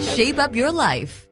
Shape up your life.